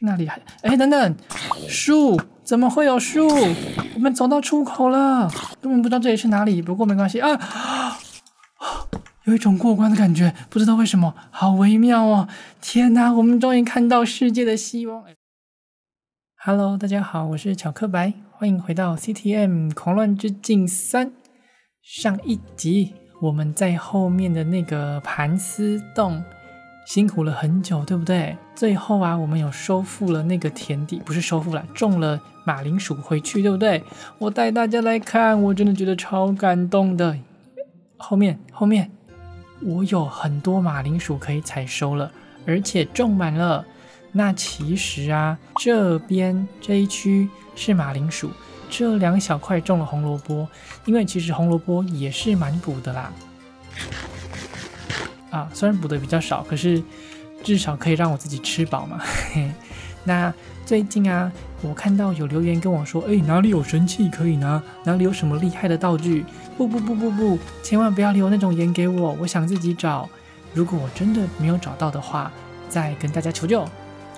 那里还……哎，等等，树怎么会有树？我们走到出口了，根本不知道这里是哪里。不过没关系啊，有一种过关的感觉，不知道为什么，好微妙哦！天哪，我们终于看到世界的希望。Hello，大家好，我是巧克白，欢迎回到 CTM 狂乱之境三。上一集我们在后面的那个盘丝洞。辛苦了很久，对不对？最后啊，我们有收复了那个田地，不是收复了，种了马铃薯回去，对不对？我带大家来看，我真的觉得超感动的。后面后面，我有很多马铃薯可以采收了，而且种满了。那其实啊，这边这一区是马铃薯，这两小块种了红萝卜，因为其实红萝卜也是蛮补的啦。啊，虽然补的比较少，可是至少可以让我自己吃饱嘛。那最近啊，我看到有留言跟我说，哎，哪里有神器可以拿？哪里有什么厉害的道具？不不不不不，千万不要留那种言给我，我想自己找。如果我真的没有找到的话，再跟大家求救。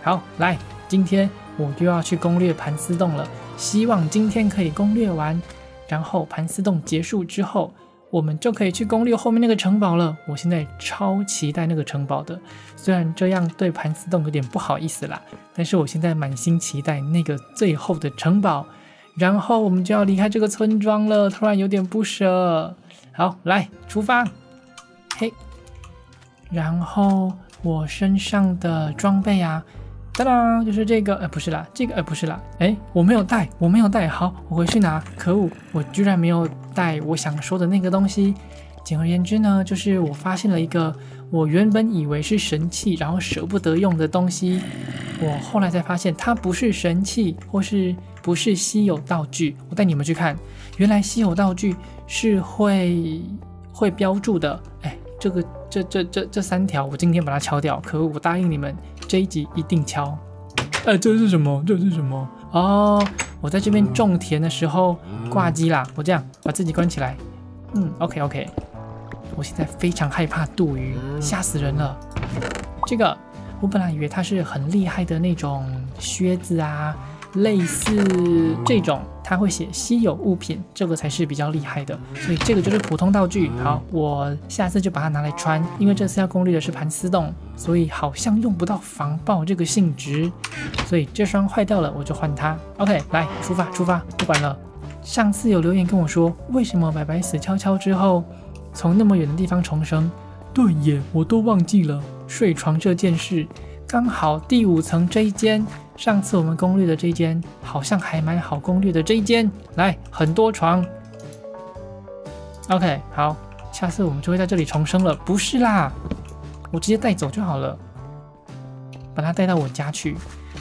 好，来，今天我就要去攻略盘丝洞了，希望今天可以攻略完，然后盘丝洞结束之后。我们就可以去攻略后面那个城堡了。我现在超期待那个城堡的，虽然这样对盘丝洞有点不好意思啦，但是我现在满心期待那个最后的城堡。然后我们就要离开这个村庄了，突然有点不舍。好，来出发。嘿，然后我身上的装备啊。当当，就是这个，呃，不是啦，这个，呃，不是啦，哎，我没有带，我没有带，好，我回去拿。可恶，我居然没有带我想说的那个东西。简而言之呢，就是我发现了一个我原本以为是神器，然后舍不得用的东西。我后来才发现，它不是神器，或是不是稀有道具。我带你们去看，原来稀有道具是会会标注的。哎，这个。这这这这三条，我今天把它敲掉。可，我答应你们，这一集一定敲。哎，这是什么？这是什么？哦，我在这边种田的时候挂机啦。我这样把自己关起来。嗯，OK OK。我现在非常害怕杜鱼，吓死人了。这个，我本来以为它是很厉害的那种靴子啊。类似这种，它会写稀有物品，这个才是比较厉害的。所以这个就是普通道具。好，我下次就把它拿来穿，因为这次要攻略的是盘丝洞，所以好像用不到防爆这个性质。所以这双坏掉了，我就换它。OK，来出发，出发，不管了。上次有留言跟我说，为什么白白死悄悄之后，从那么远的地方重生？对耶，我都忘记了睡床这件事。刚好第五层这一间。上次我们攻略的这一间好像还蛮好攻略的，这一间来很多床。OK，好，下次我们就会在这里重生了。不是啦，我直接带走就好了，把它带到我家去。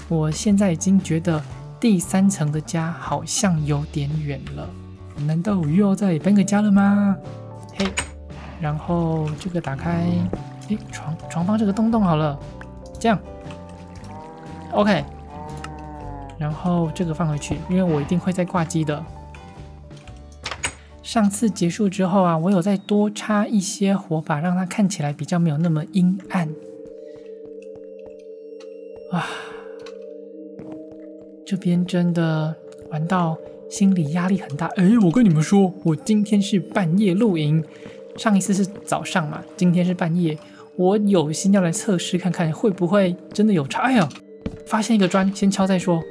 我现在已经觉得第三层的家好像有点远了，难道我又要再搬个家了吗？嘿，然后这个打开，哎，床床放这个洞洞好了，这样，OK。然后这个放回去，因为我一定会再挂机的。上次结束之后啊，我有再多插一些火把，让它看起来比较没有那么阴暗。啊，这边真的玩到心理压力很大。哎，我跟你们说，我今天是半夜露营，上一次是早上嘛，今天是半夜，我有心要来测试看看会不会真的有差。哎呀，发现一个砖，先敲再说。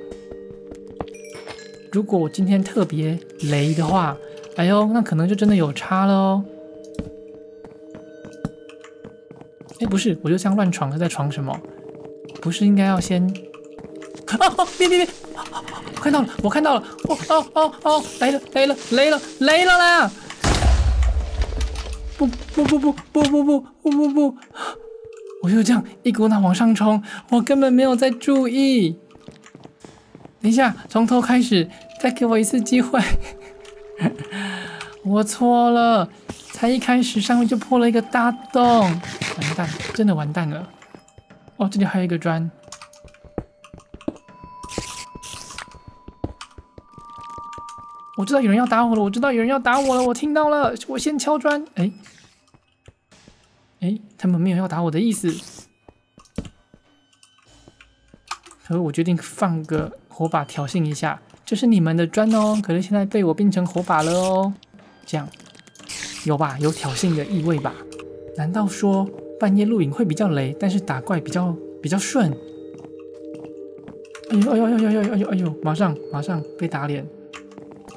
如果我今天特别雷的话，哎呦，那可能就真的有差了哦。哎，不是，我就这样乱闯，是在闯什么？不是应该要先……啊！别别别！我看到了，我看到了！哦哦哦哦！来了来了来了来了啦！不不不不不不不不不不！我就这样一股脑往上冲，我根本没有在注意。等一下，从头开始，再给我一次机会。我错了，才一开始上面就破了一个大洞，完蛋，真的完蛋了。哦，这里还有一个砖。我知道有人要打我了，我知道有人要打我了，我听到了，我先敲砖。哎，哎，他们没有要打我的意思。所以我决定放个火把挑衅一下。这是你们的砖哦，可是现在被我变成火把了哦。这样有吧？有挑衅的意味吧？难道说半夜露营会比较雷，但是打怪比较比较顺？哎呦哎呦哎呦哎呦哎呦哎呦！马上马上被打脸，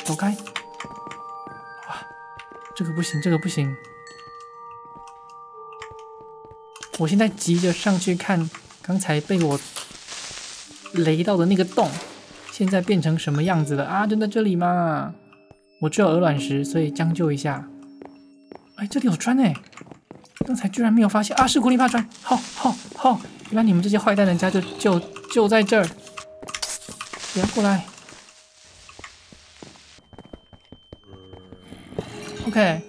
走开！哇，这个不行，这个不行！我现在急着上去看刚才被我雷到的那个洞，现在变成什么样子了啊？就在这里嘛！我只有鹅卵石，所以将就一下。哎，这里有砖哎！刚才居然没有发现啊！是苦力怕砖！好好好！原来你们这些坏蛋人家就就就在这儿！别过来！OK，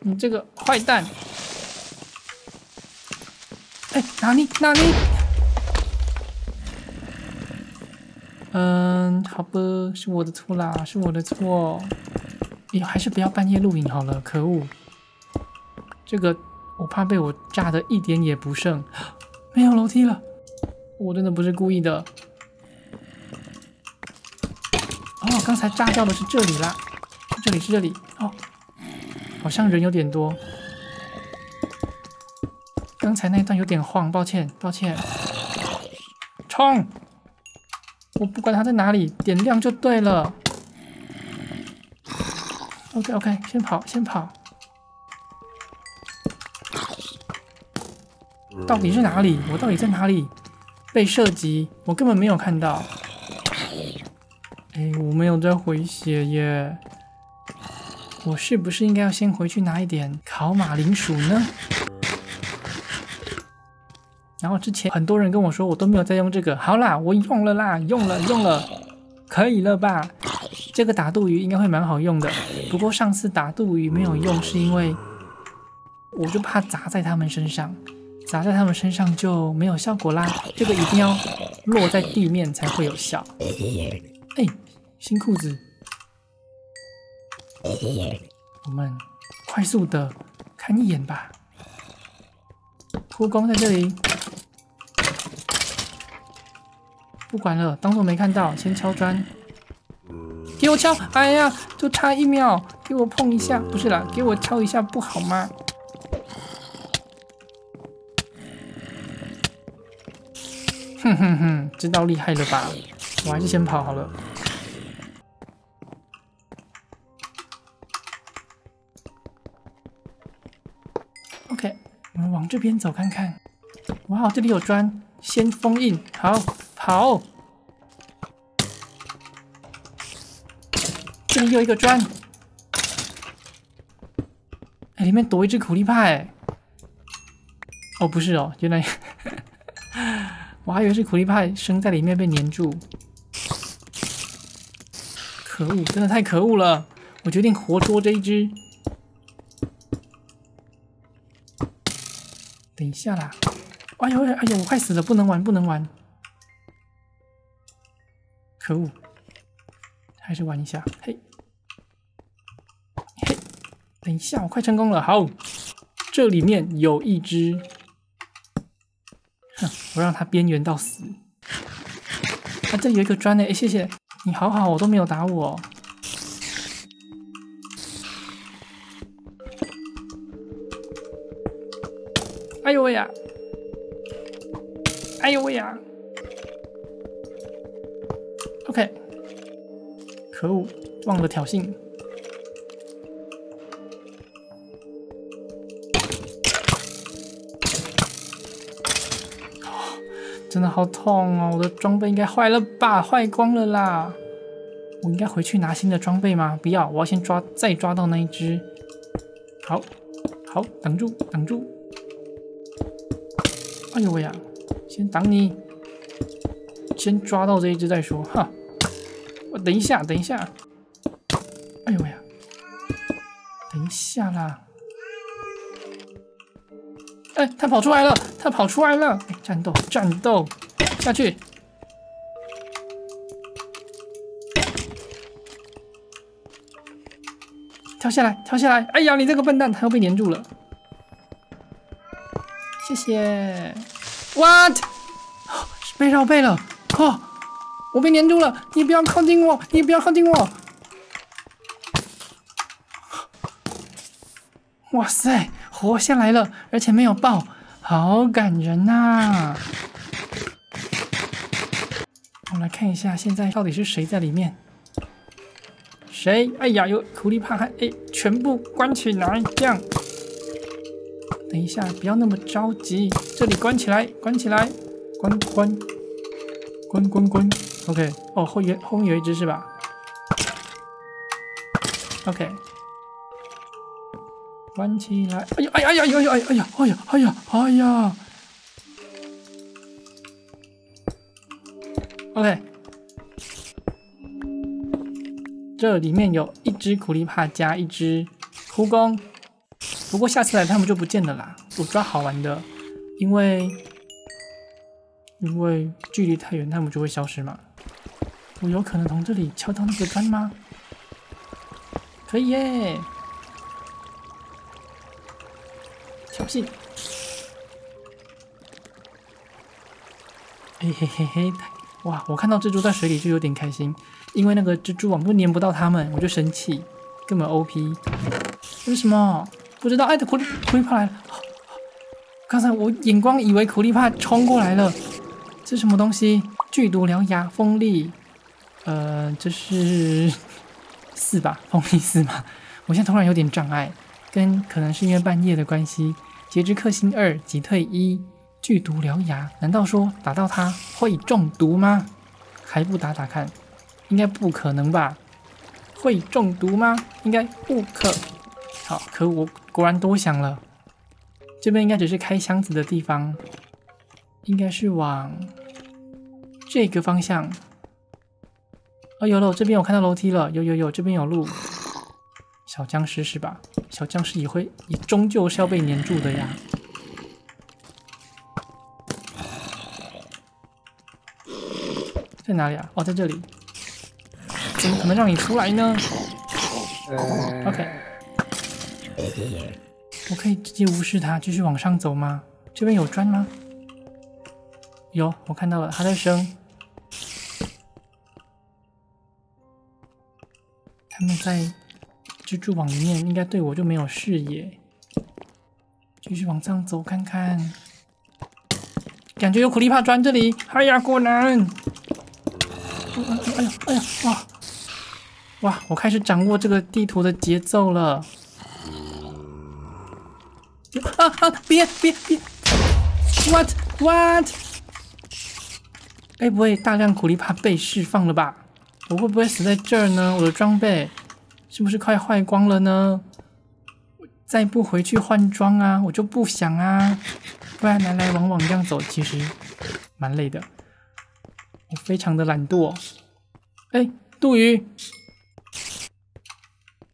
你这个坏蛋！哎，哪里哪里？嗯，好吧，是我的错啦，是我的错。哎，还是不要半夜录影好了，可恶！这个我怕被我炸的一点也不剩，没有楼梯了。我真的不是故意的。哦，刚才炸掉的是这里啦，这里是这里。哦，好像人有点多。刚才那段有点晃，抱歉，抱歉。冲！我不管他在哪里，点亮就对了。OK OK，先跑，先跑。到底是哪里？我到底在哪里？被射击，我根本没有看到。我没有在回血耶。我是不是应该要先回去拿一点烤马铃薯呢？然后之前很多人跟我说，我都没有在用这个。好啦，我用了啦，用了用了，可以了吧？这个打肚鱼应该会蛮好用的。不过上次打肚鱼没有用，是因为我就怕砸在他们身上。砸在他们身上就没有效果啦，这个一定要落在地面才会有效。哎，新裤子，我们快速的看一眼吧。护工在这里，不管了，当做没看到，先敲砖。给我敲！哎呀，就差一秒，给我碰一下，不是啦，给我敲一下不好吗？哼哼哼，知道厉害了吧？我还是先跑好了。这边走看看。哇，这里有砖，先封印。好，跑。这里有一个砖。哎，里面躲一只苦力怕。哦，不是哦，原来。我还以为是苦力派生在里面被粘住，可恶，真的太可恶了！我决定活捉这一只。等一下啦！哎呦哎呦，我快死了，不能玩不能玩！可恶，还是玩一下。嘿，嘿，等一下，我快成功了。好，这里面有一只。哼我让它边缘到死。啊，这有一个砖呢！哎，谢谢你，好好，我都没有打我。喂呀！哎呦喂呀！OK，可恶，忘了挑衅。真的好痛哦！我的装备应该坏了吧？坏光了啦！我应该回去拿新的装备吗？不要，我要先抓，再抓到那一只。好，好，挡住，挡住！哎呦喂呀！先挡你，先抓到这一只再说。哈！我等一下，等一下！哎呦喂呀！等一下啦！哎，他跑出来了！他跑出来了！战斗，战斗，下去！跳下来，跳下来！哎呀，你这个笨蛋，他又被粘住了。谢谢。What？被绕背了！哦，我被粘住了！你不要靠近我！你不要靠近我！哇塞，活下来了，而且没有爆，好感人呐！我们来看一下，现在到底是谁在里面？谁？哎呀，有苦力怕还哎，全部关起来，这样。等一下，不要那么着急，这里关起来，关起来，关关关关关。OK，哦，后有后面有一只是吧？OK，关起来。哎呀，哎呀，哎呀，哎呀，哎呀，哎呀，哎呀，哎呀，哎呀。OK，这里面有一只苦力怕加一只蜈蚣。不过下次来他们就不见了啦。我抓好玩的，因为因为距离太远，他们就会消失嘛。我有可能从这里敲到那个砖吗？可以耶！挑衅！嘿嘿嘿嘿！哇，我看到蜘蛛在水里就有点开心，因为那个蜘蛛网都粘不到它们，我就生气，根本 OP。为什么？不知道，哎，苦力苦力怕来了！刚才我眼光以为苦力怕冲过来了，这什么东西？剧毒獠牙锋利，呃，这是四吧？锋利四吗？我现在突然有点障碍，跟可能是因为半夜的关系。截肢克星二，击退一，剧毒獠牙，难道说打到它会中毒吗？还不打打看？应该不可能吧？会中毒吗？应该不可。好，可我果然多想了。这边应该只是开箱子的地方，应该是往这个方向。哦，有了，这边我看到楼梯了，有有有，这边有路。小僵尸是吧？小僵尸也会，也终究是要被粘住的呀。在哪里啊？哦，在这里。怎么可能让你出来呢？OK。我可以直接无视它，继续往上走吗？这边有砖吗？有，我看到了，它在升。他们在蜘蛛网里面，应该对我就没有视野。继续往上走看看，感觉有苦力怕砖这里。哎呀，果然！哎呀，哎呀，哇哇！我开始掌握这个地图的节奏了。啊啊！别别别！What What？该，不会大量苦力怕被释放了吧？我会不会死在这儿呢？我的装备是不是快坏光了呢？再不回去换装啊，我就不想啊！不然来来往往这样走，其实蛮累的。我非常的懒惰。哎，杜鱼，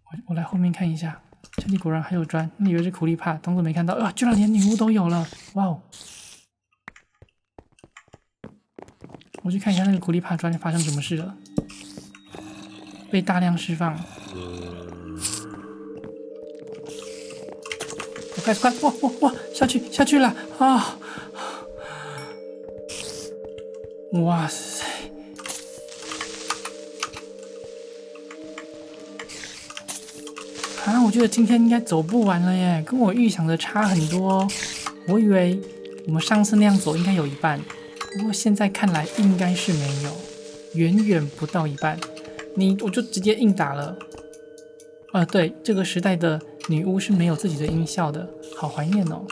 我我来后面看一下。这里果然还有砖，你以为是苦力怕，当做没看到。啊，居然连女巫都有了！哇哦！我去看一下那个苦力怕砖发生什么事了，被大量释放。快快哇哇哇！下去下去了啊！哇塞！啊，我觉得今天应该走不完了耶，跟我预想的差很多哦。我以为我们上次那样走应该有一半，不过现在看来应该是没有，远远不到一半。你我就直接硬打了。呃，对，这个时代的女巫是没有自己的音效的，好怀念哦。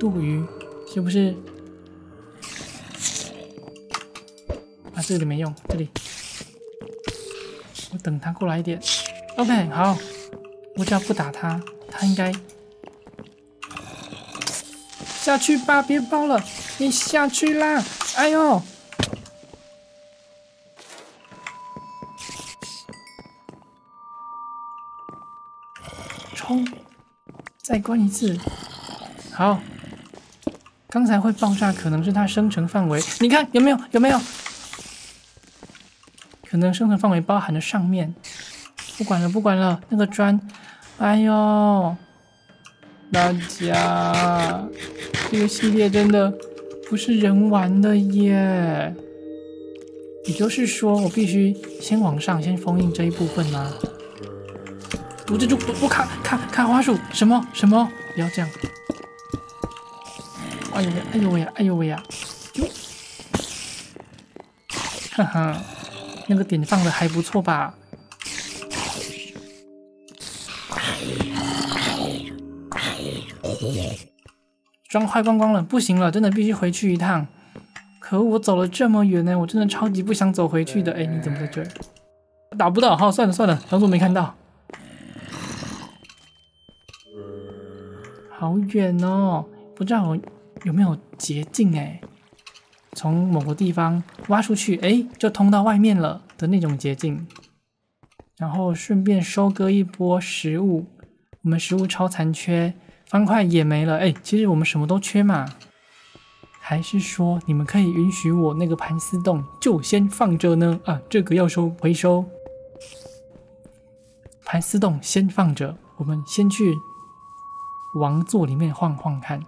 杜鱼是不是？啊，这里没用，这里。等他过来一点，OK，好，我只要不打他，他应该下去吧，别包了，你下去啦！哎呦，冲，再关一次，好，刚才会爆炸，可能是它生成范围，你看有没有？有没有？可能生存范围包含的上面，不管了，不管了，那个砖，哎呦，大家，这个系列真的不是人玩的耶。也就是说，我必须先往上，先封印这一部分吗？堵这住，堵我卡卡卡花束，什么什么？不要这样！哎呦喂，哎呦喂呀，哎呦喂呀！哟，哈哈，那个点放的还不错吧？妆快光光了，不行了，真的必须回去一趟。可恶，我走了这么远呢，我真的超级不想走回去的。哎，你怎么在这儿？打不到，好，算了算了，当做没看到。好远哦，不知道有没有捷径哎？从某个地方挖出去，哎，就通到外面了的那种捷径。然后顺便收割一波食物，我们食物超残缺，方块也没了。哎，其实我们什么都缺嘛。还是说你们可以允许我那个盘丝洞就先放着呢？啊，这个要收回收。盘丝洞先放着，我们先去王座里面晃晃看，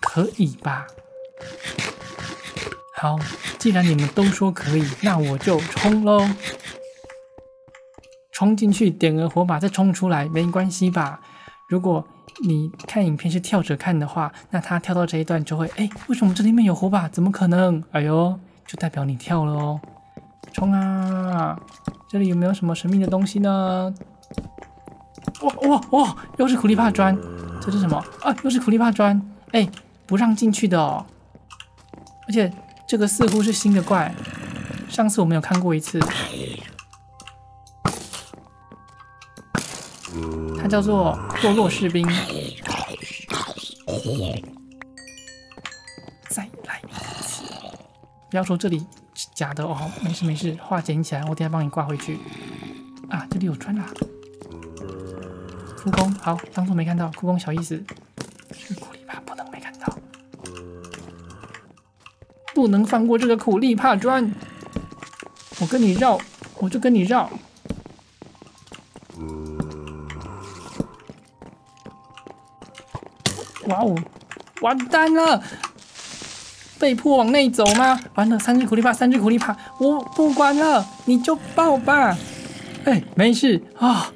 可以吧？好，既然你们都说可以，那我就冲喽！冲进去，点个火把再冲出来，没关系吧？如果你看影片是跳着看的话，那他跳到这一段就会，哎，为什么这里面有火把？怎么可能？哎呦，就代表你跳了哦！冲啊！这里有没有什么神秘的东西呢？哇哇哇！又是苦力怕砖，这是什么？啊，又是苦力怕砖！哎，不让进去的哦。而且这个似乎是新的怪，上次我们有看过一次。它叫做堕落士兵。再来一次！不要说这里是假的哦，没事没事，画捡起来，我等下帮你挂回去。啊，这里有砖啦！哭工，好，当做没看到。哭工小意思，这个苦力怕不能没看到，不能放过这个苦力怕砖。我跟你绕，我就跟你绕。哇哦，完蛋了！被迫往内走吗？完了，三只苦力怕，三只苦力怕，我不管了，你就爆吧！哎，没事啊。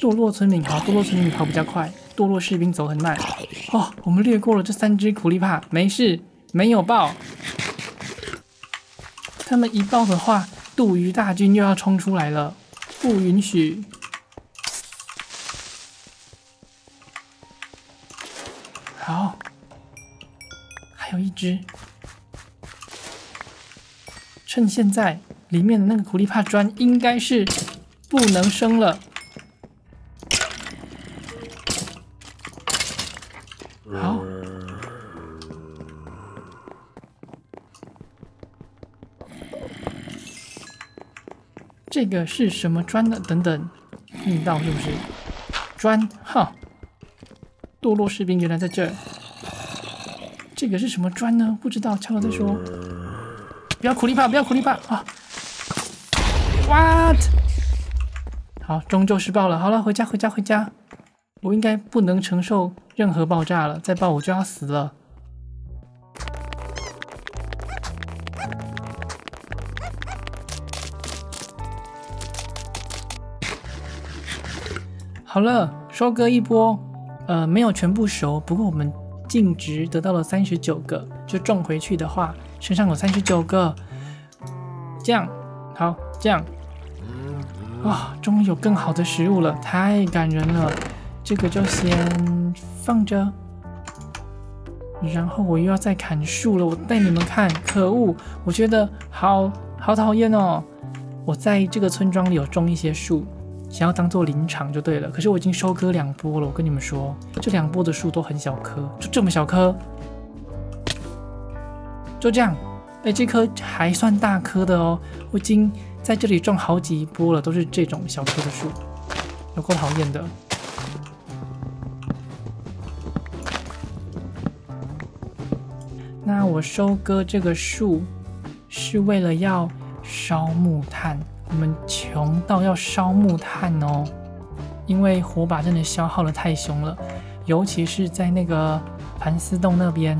堕落村民好，堕落村民跑比较快，堕落士兵走很慢。哦，我们略过了这三只苦力怕，没事，没有爆。他们一爆的话，杜鱼大军又要冲出来了，不允许。好，还有一只。趁现在，里面的那个苦力怕砖应该是不能生了。这个是什么砖呢？等等，密道是不是？砖，哈。堕落士兵原来在这儿，这个是什么砖呢？不知道，敲了再说。不要苦力怕，不要苦力怕啊！What？好，终究是爆了。好了，回家，回家，回家。我应该不能承受任何爆炸了，再爆我就要死了。好了，收割一波。呃，没有全部熟，不过我们净值得到了三十九个，就种回去的话，身上有三十九个。这样，好，这样，哇，终于有更好的食物了，太感人了。这个就先放着，然后我又要再砍树了，我带你们看，可恶，我觉得好好讨厌哦。我在这个村庄里有种一些树。想要当做林场就对了，可是我已经收割两波了。我跟你们说，这两波的树都很小棵，就这么小棵，就这样。哎，这棵还算大棵的哦。我已经在这里种好几波了，都是这种小棵的树，有够讨厌的。那我收割这个树是为了要烧木炭。我们穷到要烧木炭哦，因为火把真的消耗的太凶了，尤其是在那个盘丝洞那边，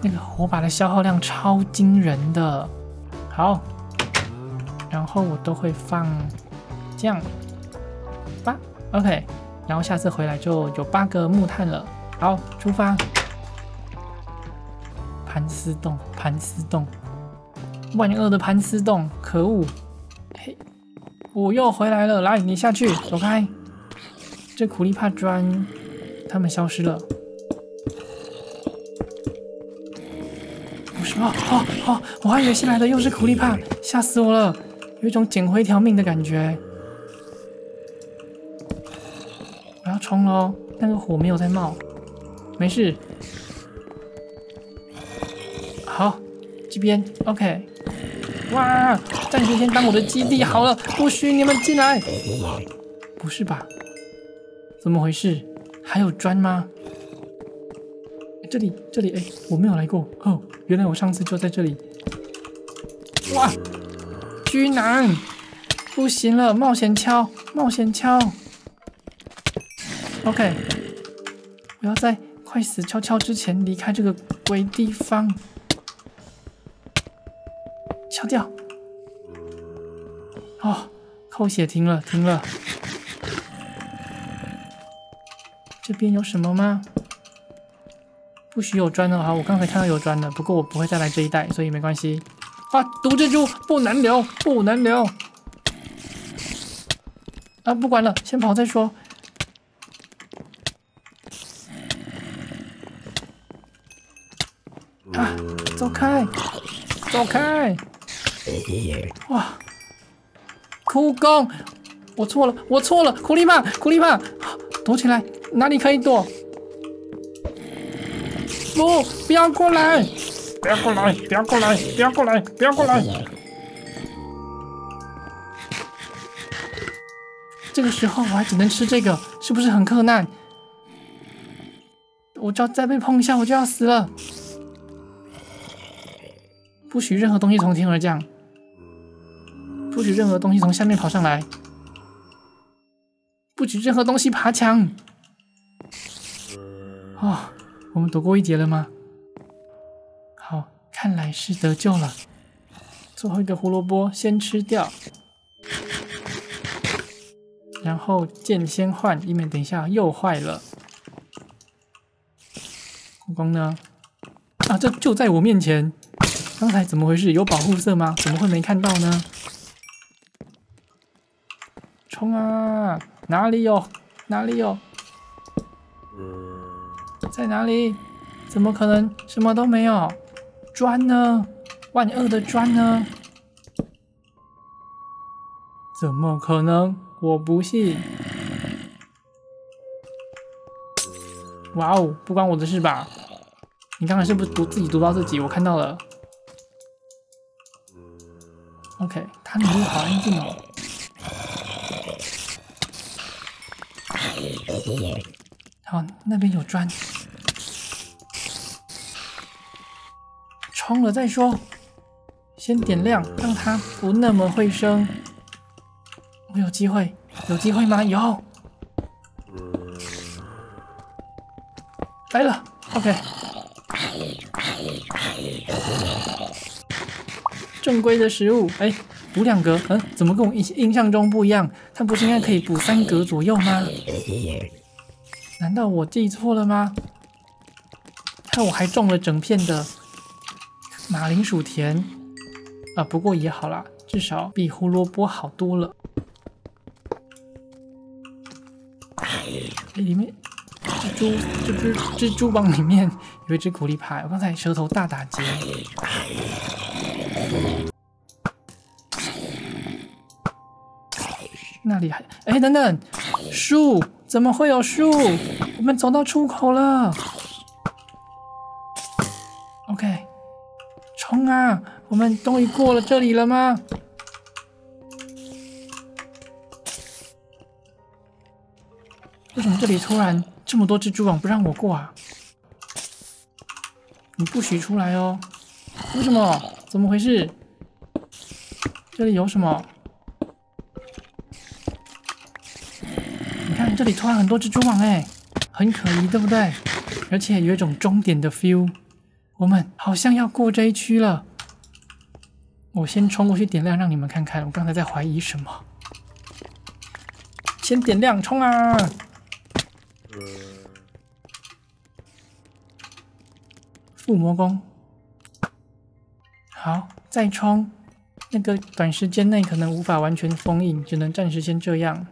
那个火把的消耗量超惊人的。好，然后我都会放这样八，OK，然后下次回来就有八个木炭了。好，出发。盘丝洞，盘丝洞，万恶的盘丝洞，可恶！我又回来了，来，你下去，走开。这苦力怕砖，他们消失了。不是啊啊啊！我还以为新来的又是苦力怕，吓死我了，有一种捡回一条命的感觉。我要冲喽！那个火没有在冒，没事。好，这边 OK。哇，暂时先当我的基地好了，不许你们进来。不是吧？怎么回事？还有砖吗？这里，这里，哎，我没有来过。哦，原来我上次就在这里。哇，居难！不行了，冒险敲，冒险敲。OK，我要在快死悄悄之前离开这个鬼地方。掉。哦，扣血停了，停了。这边有什么吗？不许有砖的好，我刚才看到有砖的，不过我不会再来这一带，所以没关系。啊，毒蜘蛛不能留，不能留。啊，不管了，先跑再说。啊，走开，走开！哇，苦工，我错了，我错了，苦力怕，苦力怕，躲起来。哪里可以躲？不，不要过来！不要过来！不要过来！不要过来！不要过来！这个时候我还只能吃这个，是不是很困难？我只要再被碰一下，我就要死了！不许任何东西从天而降，不许任何东西从下面跑上来，不许任何东西爬墙。哦，我们躲过一劫了吗？好，看来是得救了。最后一个胡萝卜先吃掉，然后剑先换，以免等一下又坏了。苦工呢？啊，这就在我面前。刚才怎么回事？有保护色吗？怎么会没看到呢？冲啊！哪里有？哪里有？在哪里？怎么可能什么都没有？砖呢？万恶的砖呢？怎么可能？我不信！哇哦，不关我的事吧？你刚才是不是读自己读到自己？我看到了。OK，他里面好安静哦。好，那边有砖。冲了再说，先点亮，让它不那么会生。我有机会，有机会吗？有，来了，OK。正规的食物，哎，补两格，嗯，怎么跟我印印象中不一样？它不是应该可以补三格左右吗？难道我记错了吗？看我还种了整片的。马铃薯田啊，不过也好啦，至少比胡萝卜好多了。里面蜘蛛，蜘蛛，蜘蛛网里面有一只苦力怕，我刚才舌头大打结。那里还……哎，等等，树怎么会有树？我们走到出口了。OK。冲啊！我们终于过了这里了吗？为什么这里突然这么多蜘蛛网不让我过啊？你不许出来哦！为什么？怎么回事？这里有什么？这里突然很多蜘蛛网哎，很可疑，对不对？而且有一种终点的 feel，我们好像要过这一区了。我先冲过去点亮，让你们看看我刚才在怀疑什么。先点亮，冲啊！附魔弓，好，再冲。那个短时间内可能无法完全封印，只能暂时先这样。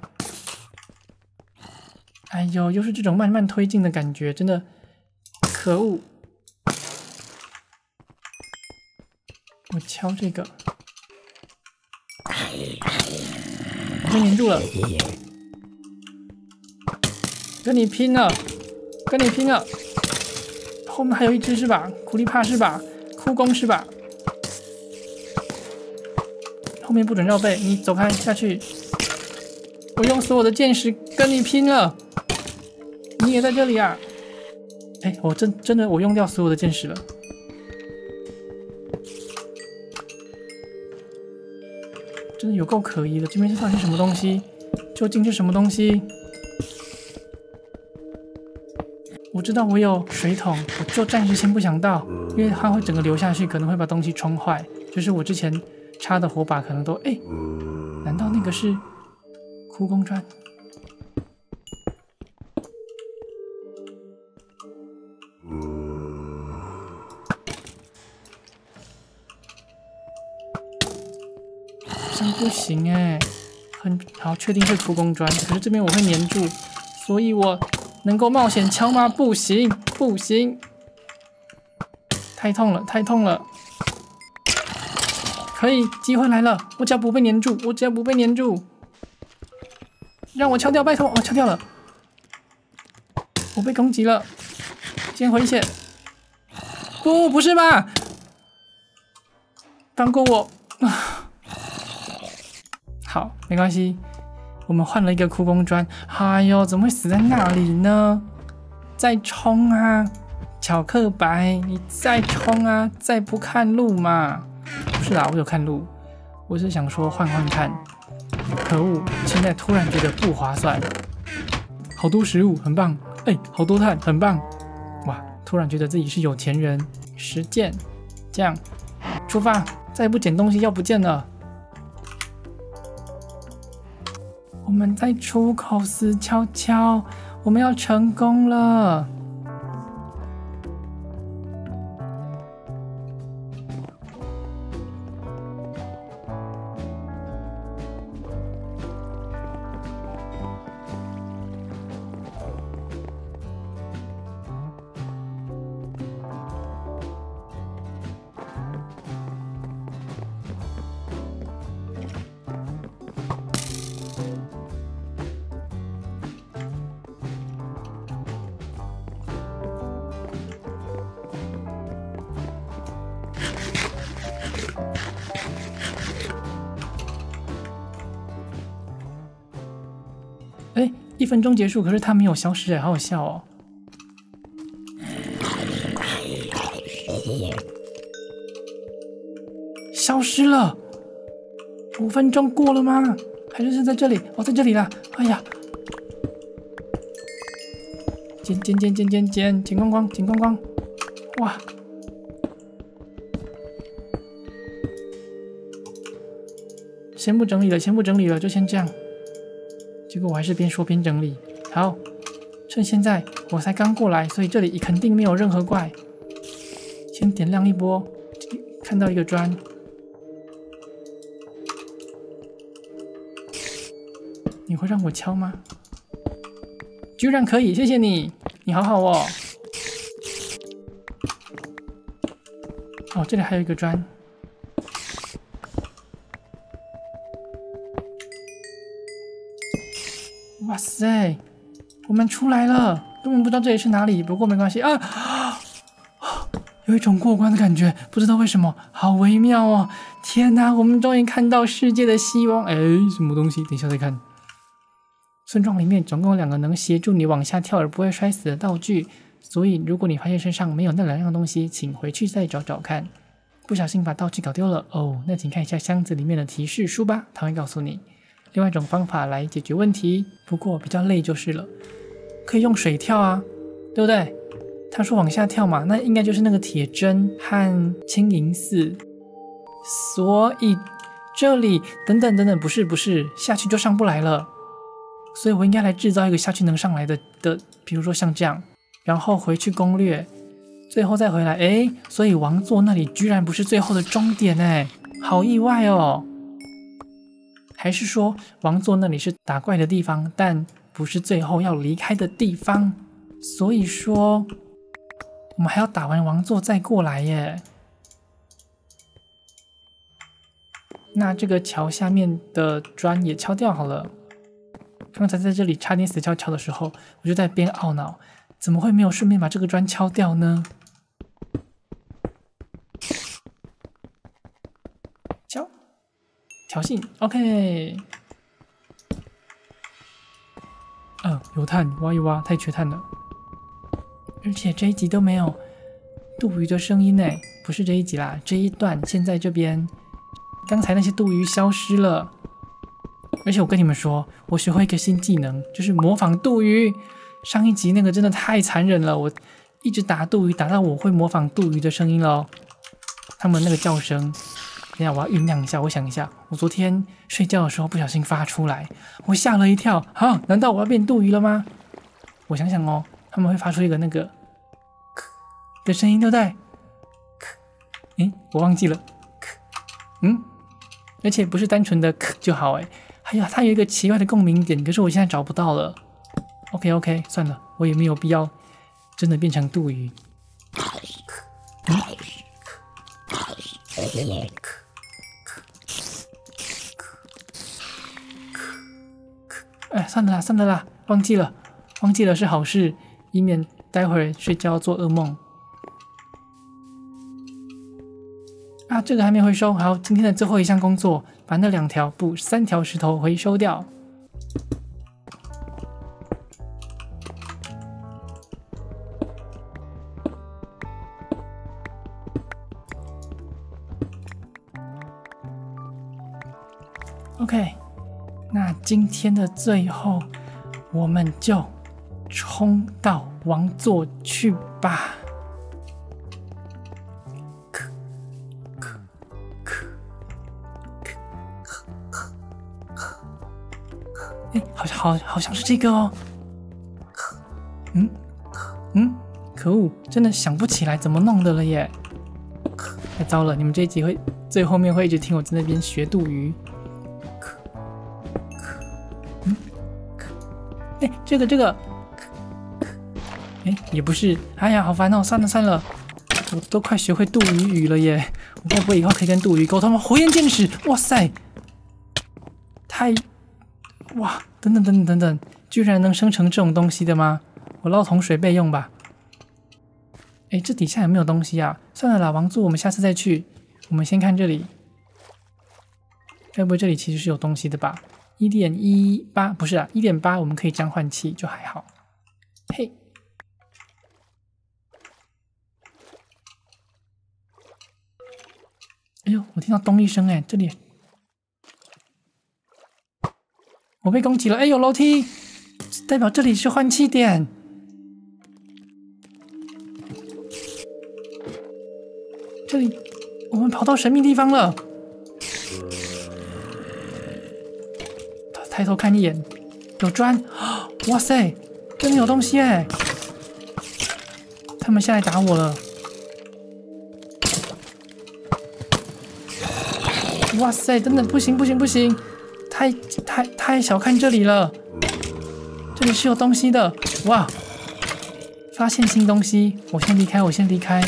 哎呦，又是这种慢慢推进的感觉，真的可恶！我敲这个，被粘住了，跟你拼了，跟你拼了！后面还有一只是吧？苦力怕是吧？哭工是吧？后面不准绕背，你走开下去！我用所有的剑石跟你拼了！你也在这里啊！哎，我真真的我用掉所有的箭矢了，真的有够可疑的。这边是到底是什么东西？究竟是什么东西？我知道我有水桶，我就暂时先不想到，因为它会整个流下去，可能会把东西冲坏。就是我之前插的火把可能都哎，难道那个是枯工砖？行哎，很好，确定是出工砖，可是这边我会粘住，所以我能够冒险敲吗？不行，不行，太痛了，太痛了。可以，机会来了，我只要不被粘住，我只要不被粘住，让我敲掉，拜托，我敲掉了，我被攻击了，先回血。不，不是吧？放过我啊！好，没关系，我们换了一个枯工砖。哎呦，怎么会死在那里呢？再冲啊，巧克白，你再冲啊，再不看路嘛？不是啦，我有看路，我是想说换换看。可恶，现在突然觉得不划算。好多食物，很棒。哎，好多碳，很棒。哇，突然觉得自己是有钱人。实践，这样，出发，再不捡东西要不见了。我们在出口死悄悄，我们要成功了。一分钟结束，可是他没有消失哎，好好笑哦！消失了，五分钟过了吗？还是是在这里？哦，在这里了！哎呀，捡捡捡捡捡捡捡光光，捡光光！哇！先不整理了，先不整理了，就先这样。结果我还是边说边整理。好，趁现在我才刚过来，所以这里肯定没有任何怪。先点亮一波，看到一个砖。你会让我敲吗？居然可以，谢谢你，你好好哦。哦，这里还有一个砖。塞，我们出来了，根本不知道这里是哪里。不过没关系啊，有一种过关的感觉，不知道为什么，好微妙哦！天哪，我们终于看到世界的希望！哎，什么东西？等一下再看。村庄里面总共有两个能协助你往下跳而不会摔死的道具，所以如果你发现身上没有那两样东西，请回去再找找看。不小心把道具搞丢了哦，那请看一下箱子里面的提示书吧，它会告诉你。另外一种方法来解决问题，不过比较累就是了。可以用水跳啊，对不对？他说往下跳嘛，那应该就是那个铁针和青银寺。所以这里等等等等，不是不是，下去就上不来了。所以我应该来制造一个下去能上来的的，比如说像这样，然后回去攻略，最后再回来。哎，所以王座那里居然不是最后的终点哎，好意外哦！还是说王座那里是打怪的地方，但不是最后要离开的地方？所以说我们还要打完王座再过来耶。那这个桥下面的砖也敲掉好了。刚才在这里差点死翘翘的时候，我就在边懊恼，怎么会没有顺便把这个砖敲掉呢？敲，挑衅，OK。嗯，有碳，挖一挖，太缺碳了。而且这一集都没有杜鱼的声音呢，不是这一集啦，这一段现在这边，刚才那些杜鱼消失了。而且我跟你们说，我学会一个新技能，就是模仿杜鱼。上一集那个真的太残忍了，我一直打杜鱼，打到我会模仿杜鱼的声音了。他们那个叫声，等下我要酝酿一下，我想一下，我昨天睡觉的时候不小心发出来，我吓了一跳。啊，难道我要变杜鱼了吗？我想想哦，他们会发出一个那个咳的声音，对不对？咳诶，我忘记了。咳嗯，而且不是单纯的咳就好，诶。哎呀，它有一个奇怪的共鸣点，可是我现在找不到了。OK OK，算了，我也没有必要真的变成杜鱼。哎，算了啦，算了啦，忘记了，忘记了是好事，以免待会儿睡觉做噩梦。啊，这个还没回收。好，今天的最后一项工作。把那两条不三条石头回收掉。OK，那今天的最后，我们就冲到王座去吧。哎好像，好好像是这个哦。嗯，嗯，可恶，真的想不起来怎么弄的了耶。太糟了，你们这一集会最后面会一直听我在那边学渡鱼。这个这个，哎，也不是。哎呀，好烦哦！算了算了，我都快学会渡鱼语了耶。我该不会以后可以跟渡鱼沟通吗？火焰剑士，哇塞，太，哇！等等等等等等，居然能生成这种东西的吗？我捞桶水备用吧。哎，这底下有没有东西啊？算了啦，王座，我们下次再去。我们先看这里，该不会这里其实是有东西的吧？一点一八不是啊，一点八我们可以这样换气，就还好。嘿，哎呦，我听到咚一声，哎，这里。我被攻击了！哎，有楼梯，代表这里是换气点。这里，我们跑到神秘地方了。抬头看一眼，有砖！哇塞，这里有东西哎！他们下来打我了！哇塞，真的，不行不行不行！太太太小看这里了，这里是有东西的哇！发现新东西，我先离开，我先离开。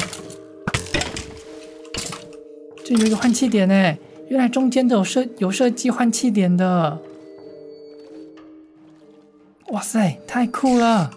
这有一个换气点哎，原来中间都有设有设计换气点的。哇塞，太酷了！